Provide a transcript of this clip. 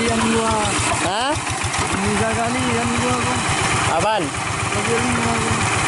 Kali yang dua, Hah? bisa kali yang dua kok. Apaan? Lagi lima kok.